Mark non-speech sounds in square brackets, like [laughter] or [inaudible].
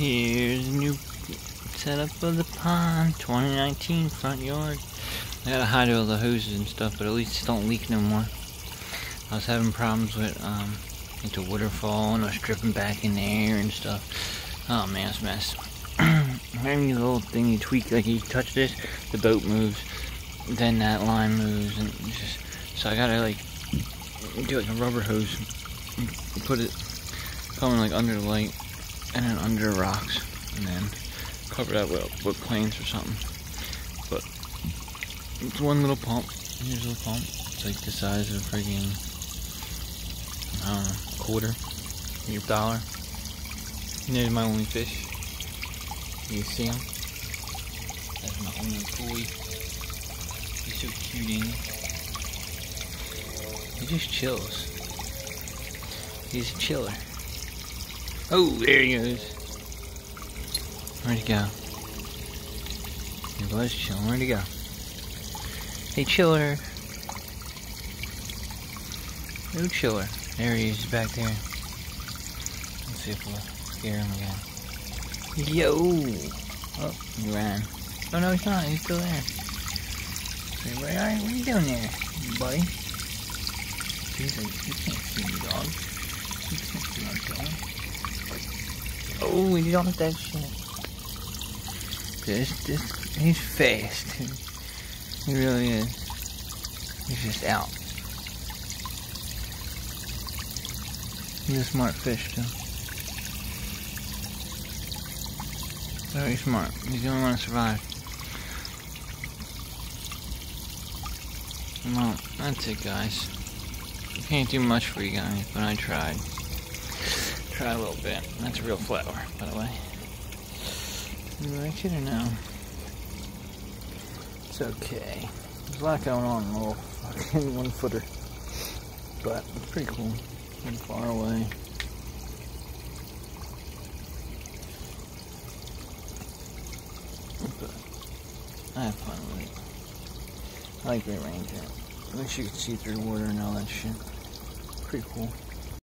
Here's a new setup of the pond, 2019 front yard. I gotta hide all the hoses and stuff, but at least it don't leak no more. I was having problems with um, the waterfall and I was dripping back in the air and stuff. Oh man, it's a mess. [clears throat] Every little thing you tweak, like you touch this, the boat moves, then that line moves, and just so I gotta like do like a rubber hose, and put it coming like under the light, and then under rocks, and then cover that with, with planes or something. But it's one little pump. Here's a little pump. It's like the size of a friggin' I don't know, quarter, your dollar. And there's my only fish. You see him? That's my only koi. He's so cute, ain't he? He just chills. He's a chiller. Oh, there he goes. Where'd he go? He was chilling. Where'd he go? Hey, chiller. No chiller. There he is, back there. Let's see if we'll scare him again. Yo! Oh, he ran. Oh no, he's not. He's still there. Say, what are you doing there, buddy? He's like, you can't see me, dog. You can't see my dog. Oh, he jumped that shit. This, this, he's fast. [laughs] He really is. He's just out. He's a smart fish, too. Very smart. He's the only one to survive. Well, that's it, guys. I can't do much for you guys, but I tried. Tried a little bit. That's a real flower, by the way. You like it or no? It's okay. There's a lot going on in little fucking [laughs] one footer. But it's pretty cool. From far away. But I have fun with it. I like Great Camp. At least you can see through water and all that shit. Pretty cool.